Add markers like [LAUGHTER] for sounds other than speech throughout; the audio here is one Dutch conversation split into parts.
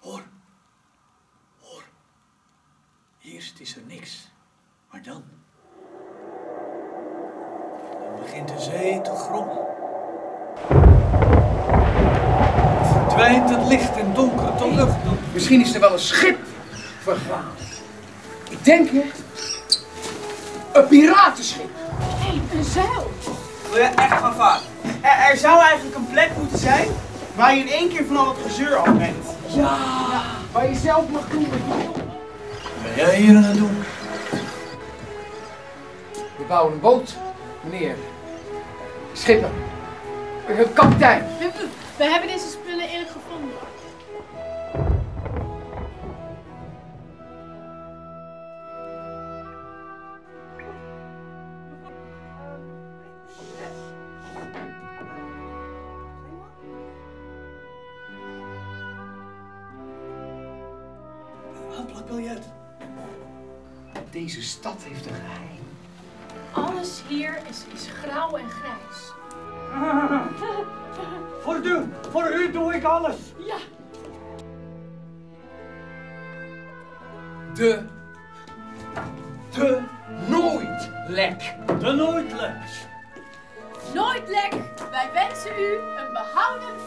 Hoor. Hoor. Eerst is er niks. Maar dan. Dan begint de zee te grommen. Verdwijnt het licht en donker tot lucht. Misschien is er wel een schip vergaan. Ik denk het. Een piratenschip. Hé, een zeil. Wil je echt gaan varen? Er, er zou eigenlijk een plek moeten zijn waar je in één keer van al het gezeur af bent. Ja, waar je zelf mag doen wat je wil. Ben jij hier aan het doen? We bouwen een boot, meneer. Schipper. Kapitein. We, we- we hebben deze spullen eerlijk gevonden. Plakbiljet. Deze stad heeft een geheim. Alles hier is, is grauw en grijs. [LAUGHS] Voor u, voor u doe ik alles. Ja, De. De nooitlek. De nooitlek. nooit lek. Wij wensen u een behouden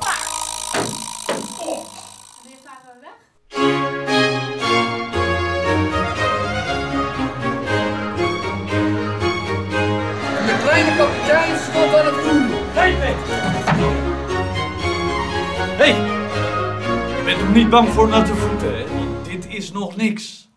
kleine kapitein stond aan het roer. Weg. Hé! Hey, je bent toch niet bang voor natte voeten, hè? Dit is nog niks.